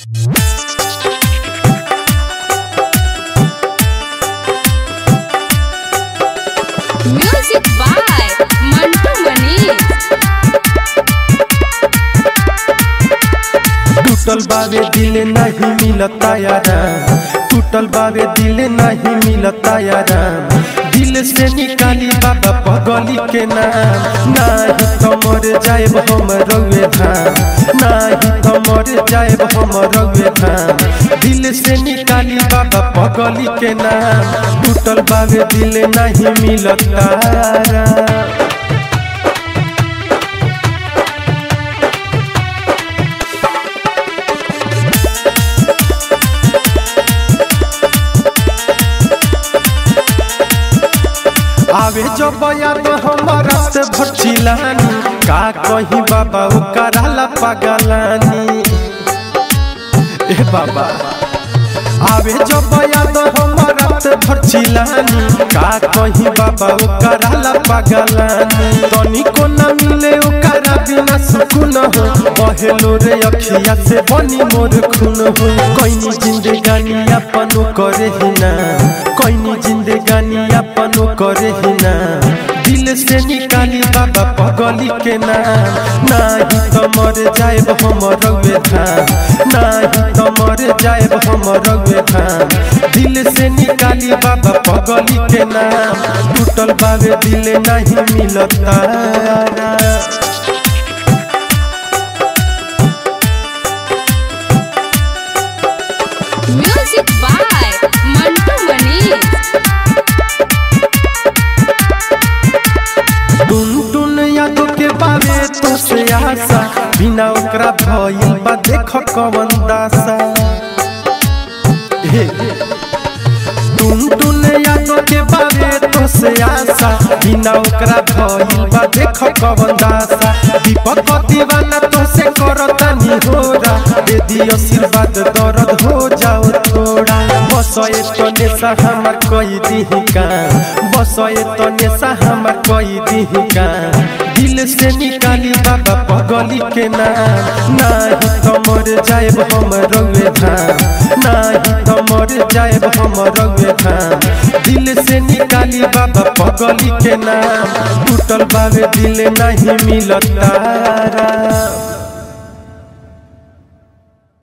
Music. टूटल दिल नहीं मिलता यारा टूटल बावे दिल नहीं मिलता यारा दिल से निकाली बाबा पगली के नाम। ना ही तमर जाएब हम रवे धाम। ना ही तमर जाएब हम रवे धाम। दिल से निकाली बाबा पगली के नाम। टूटल बाबे दिल नहीं मिलता यारा आवे जो बया तो हमारा से लानी का कही बाबा उ कराला पगलानी। ए बाबा, आवे जो बया तो हमारा भर चिलानी का कही बाबा ओ कराला पगलानी। तनी को न मिले ओ करा बिना सुकून हो। बहेलो रे अखिया से बनी मोर खून हो। कोई जिंदगानी अपन करे ही ना। कोई जिंदगानी अपन करे ही ना। दिल से निकाली बाबा पगली के नाम। नाही तो मर जाए हम रवे धाम नाही तो मर जाए हम धाम दिल से निकाली बाबा पगली के नाम। टूटल बावे दिल नहीं मिलता। टुन टुन यादों के बारे तो से आशा। बिना ओकरा भइल बा देख कवन दासा। टुन टुन यादों के बारे तो से आशा? बिना ओकरा भइल बा, देख कवन दासा। दीपक दीवाना तो से करता नी होरा। दे दियो आशीर्वाद दर्द हो जाओ थोड़ा। बसए तो नेशा हमर कई दिही का बसए तो नेशा हमर कई का दिल से निकाली बाबा पगली के नाम। नाही तो मर जाए हम रंगे धाम। नाही तो मर जाए हम रंगे धाम। दिल से निकाली बाबा पगली के नाम। टूटल बाबे दिल नहीं मिलता